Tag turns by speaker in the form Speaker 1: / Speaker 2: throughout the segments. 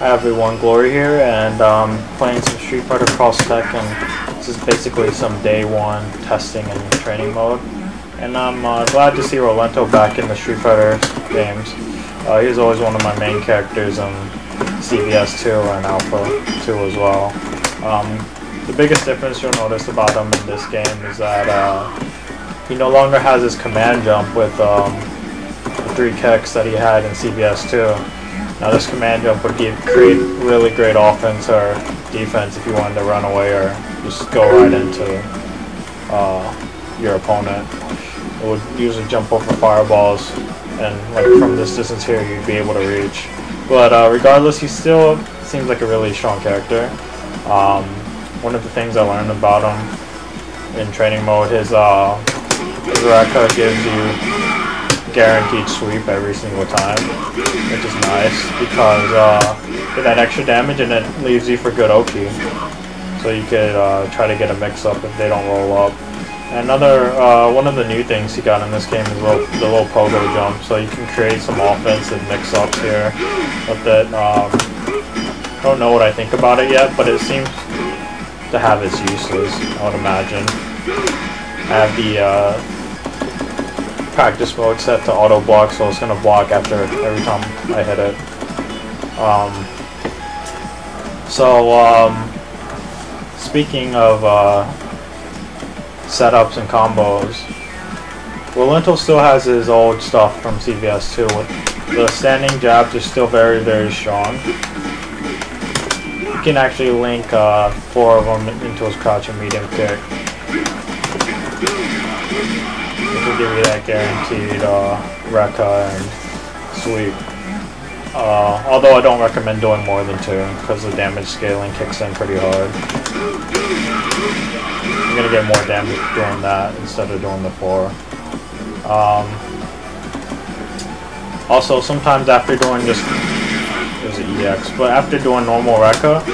Speaker 1: Everyone Glory here, and um, playing some Street Fighter Cross Tekken, and this is basically some day one testing and training mode. And I'm uh, glad to see Rolento back in the Street Fighter games. Uh, he's always one of my main characters in CVS 2 and Alpha 2 as well. Um, the biggest difference you'll notice about him in this game is that uh, he no longer has his command jump with um, the three kicks that he had in CVS 2. Now this command jump would give, create really great offense or defense if you wanted to run away or just go right into uh, your opponent. It would usually jump over fireballs and like from this distance here you'd be able to reach. But uh, regardless, he still seems like a really strong character. Um, one of the things I learned about him in training mode, is uh, his Rekka gives you guaranteed sweep every single time, which is nice because uh, get that extra damage and it leaves you for good OP. So you could uh, try to get a mix-up if they don't roll up. Another uh, one of the new things he got in this game is little, the little pogo jump, so you can create some offensive mix-ups here with it. Um, I don't know what I think about it yet, but it seems to have its uses. I would imagine. Have the uh, practice mode set to auto block, so it's gonna block after every time I hit it. Um, so, um, speaking of uh, setups and combos, Rolento still has his old stuff from CVS 2. The standing jabs are still very, very strong. You can actually link uh, four of them into his crouching medium kick will give you that guaranteed uh, Rekka and sweep. Uh, although I don't recommend doing more than two, because the damage scaling kicks in pretty hard. You're gonna get more damage doing that instead of doing the four. Um, also, sometimes after doing just there's an EX, but after doing normal Rekka,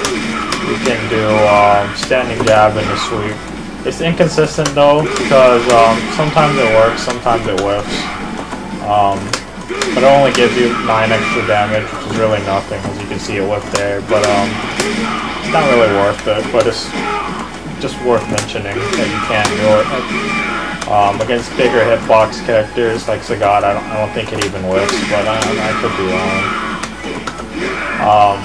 Speaker 1: you can do um, standing jab and a sweep. It's inconsistent though, because um, sometimes it works, sometimes it whiffs. Um, but it only gives you 9 extra damage, which is really nothing, as you can see it whip there. But um, it's not really worth it, but it's just worth mentioning that you can do it. Um, against bigger hitbox characters like Sagat, I don't, I don't think it even whiffs, but I, I could be wrong. Um,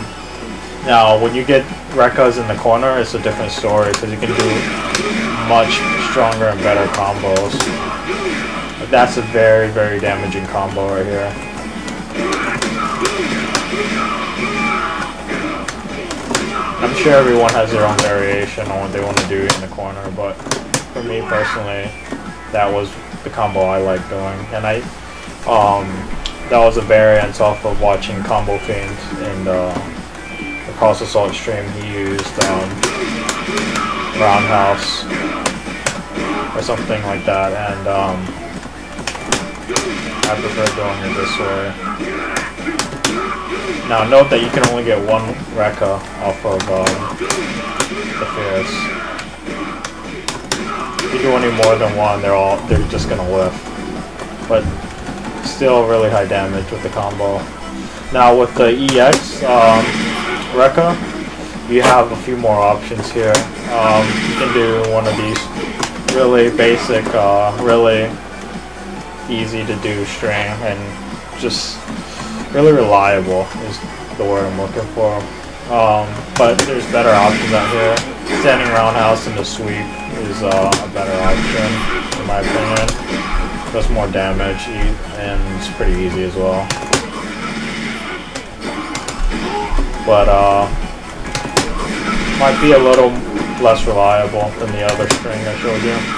Speaker 1: now, when you get Rekkas in the corner, it's a different story, because you can do much stronger and better combos. That's a very, very damaging combo right here. I'm sure everyone has their own variation on what they want to do in the corner, but for me personally, that was the combo I like doing. And I, um, that was a variant off of watching Combofiend and, the, the Cross Assault stream. He used um, Roundhouse or something like that, and um, I prefer doing it this way. Now note that you can only get one Rekka off of um, the Fierce. If you do any more than one, they're all they're just gonna whiff. But still really high damage with the combo. Now with the EX um, Rekka, you have a few more options here. Um, you can do one of these really basic, uh, really easy to do string, and just really reliable is the word I'm looking for. Um, but there's better options out here. Standing roundhouse and the sweep is uh, a better option, in my opinion. Does more damage, and it's pretty easy as well. But, uh, might be a little less reliable than the other string I showed you.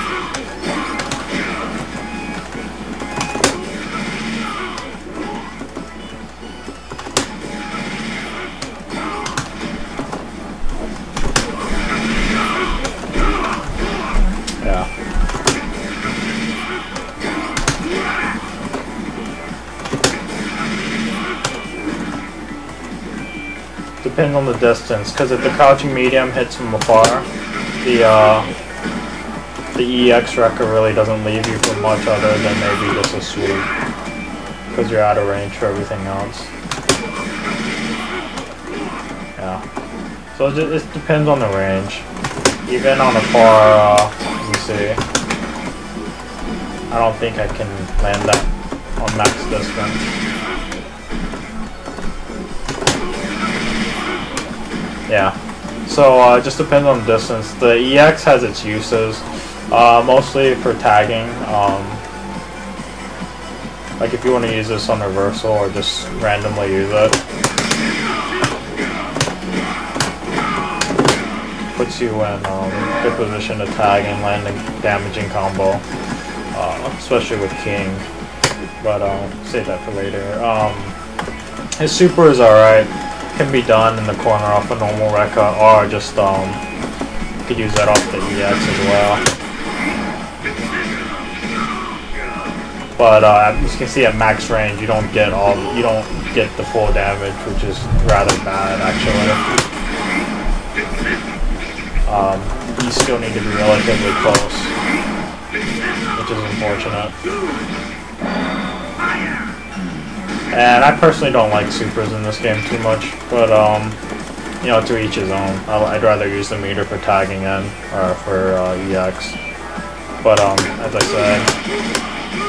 Speaker 1: Depends on the distance, because if the crouching medium hits from afar, the uh, the EX Rekka really doesn't leave you for much other than maybe just a sweep, because you're out of range for everything else. Yeah. So it, just, it depends on the range. Even on a far, uh, me see. I don't think I can land that on max distance. Yeah. So uh, just depends on distance. The EX has its uses, uh, mostly for tagging. Um, like if you want to use this on reversal or just randomly use it. Puts you in um, good position to tag and land a damaging combo, uh, especially with King. But I'll um, save that for later. Um, his super is alright. Can be done in the corner off a normal Rekka or just um, you could use that off the EX as well. But uh, as you can see at max range, you don't get all, you don't get the full damage, which is rather bad actually. Um, you still need to be relatively close, which is unfortunate. And I personally don't like supers in this game too much, but um, you know, to each his own. I'd rather use the meter for tagging in or for uh, EX. But um, as I said,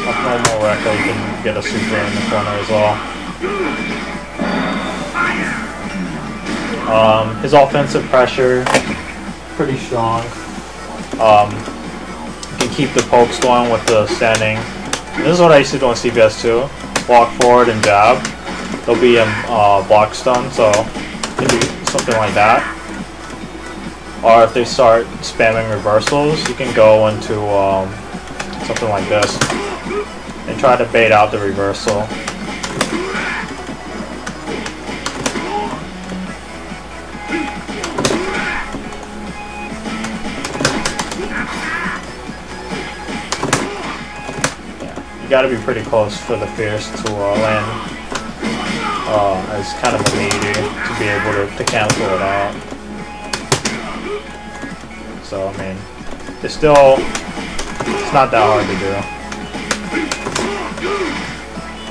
Speaker 1: with normal Rekka, you can get a super in the corner as well. Um, his offensive pressure, pretty strong. Um, you can keep the pokes going with the standing. And this is what I used to do on CVS 2. Walk forward and jab. There'll be a uh, block stun, so something like that. Or if they start spamming reversals, you can go into um, something like this and try to bait out the reversal. You gotta be pretty close for the Fierce to uh, land uh, as kind of a meaty to be able to, to cancel it out. So, I mean, it's still, it's not that hard to do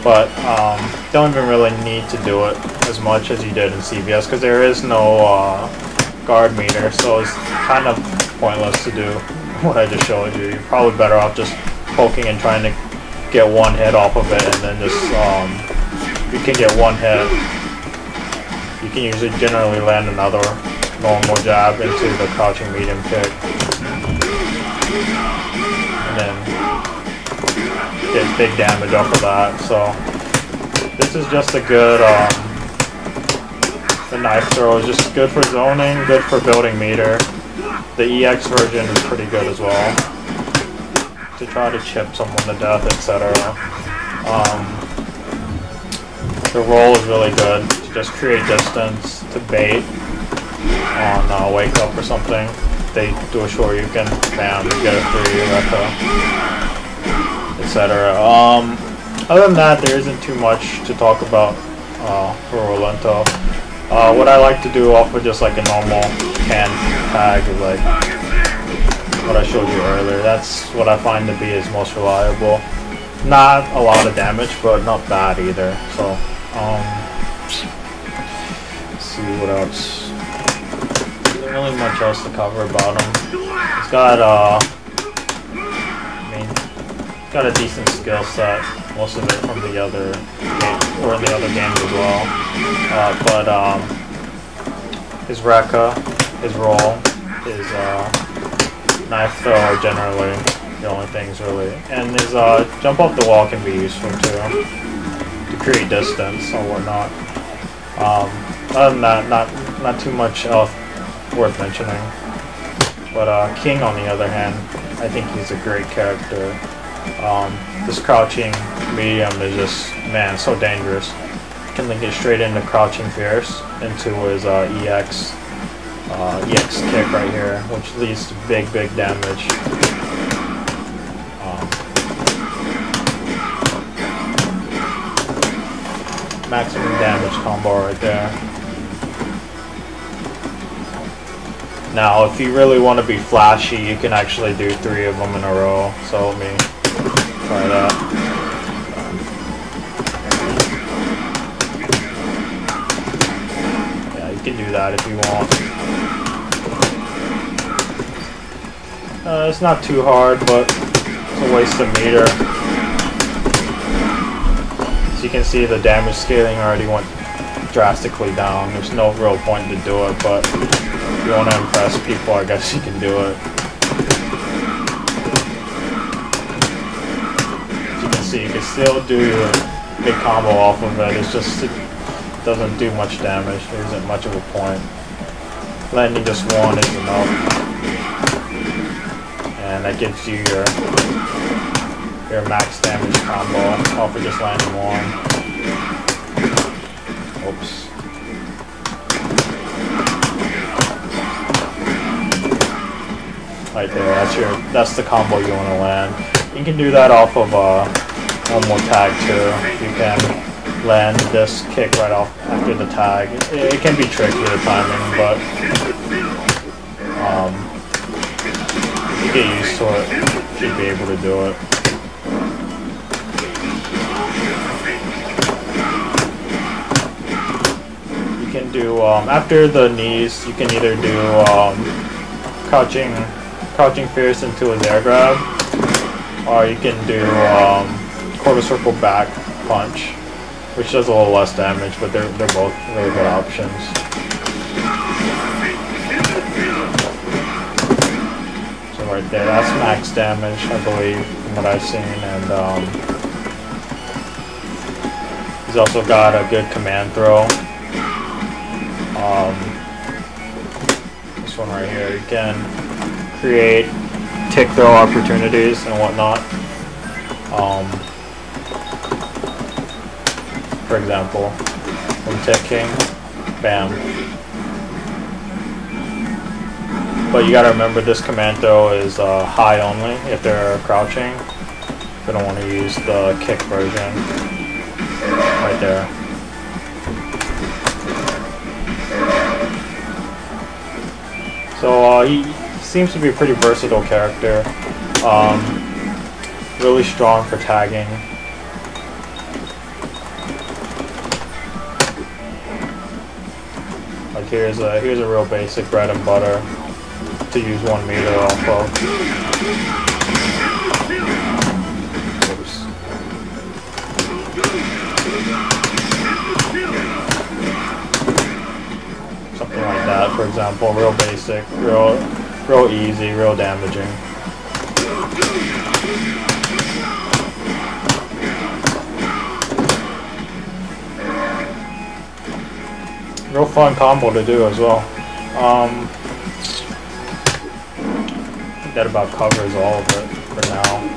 Speaker 1: but um, don't even really need to do it as much as you did in CVS because there is no uh, guard meter, so it's kind of pointless to do what I just showed you. You're probably better off just poking and trying to get one hit off of it, and then just um, you can get one hit. You can usually generally land another normal jab into the crouching medium kick, and then get big damage off of that. So this is just a good, um, the knife throw is just good for zoning, good for building meter. The EX version is pretty good as well to try to chip someone to death, etc. Um, the roll is really good to just create distance to bait on uh, wake up or something. They do a short you can bam, get a three Rekka etc. Um, other than that, there isn't too much to talk about uh, for Rolento. Uh, what I like to do off of just like a normal can tag is like what I showed you earlier. That's what I find to be is most reliable. Not a lot of damage, but not bad either. So, um, see what else. There's really much else to cover about him. He's got uh, got a decent skill set, most of it from the other game, or the other games as well. Uh, but um, his Rekka, his roll, his uh, knife throw are generally the only things really. And his uh, jump off the wall can be useful too, to create distance or whatnot. Um, other than that, not not too much else worth mentioning. But uh, King, on the other hand, I think he's a great character. Um, this crouching medium is just, man, so dangerous. Can link it straight into crouching fierce into his uh, EX, uh, EX kick right here, which leads to big, big damage. Um, maximum damage combo right there. Now, if you really want to be flashy, you can actually do three of them in a row. So let me try that. Yeah, you can do that if you want. Uh, it's not too hard, but it's a waste of meter. As you can see, the damage scaling already went drastically down. There's no real point to do it, but if you want to impress people, I guess you can do it. As you can see, you can still do your big combo off of it. It's just, it doesn't do much damage. There isn't much of a point. Landing just one is enough. And that gives you your your max damage combo off of just landing one. Oops. Right there, that's your that's the combo you want to land. You can do that off of uh, one more tag too. You can land this kick right off after the tag. It, it can be tricky the timing, but um, you get used to it, you should be able to do it. You can do um, after the knees. You can either do um, crouching, crouching fierce into his air grab, or you can do um, quarter circle back punch which does a little less damage, but they're they're both really good options. Right there, that's max damage, I believe, from what I've seen, and um, he's also got a good command throw. Um, this one right here, you can create tick throw opportunities and whatnot. Um, for example, from ticking, bam. But you gotta remember this command throw is uh, high only if they're crouching. We don't want to use the kick version. Right there. So uh, he seems to be a pretty versatile character. Um, really strong for tagging. Like here's a here's a real basic bread and butter to use one meter off of. Something like that, for example, real basic, real real easy, real damaging. real fun combo to do as well. Um, that about covers all of it for now.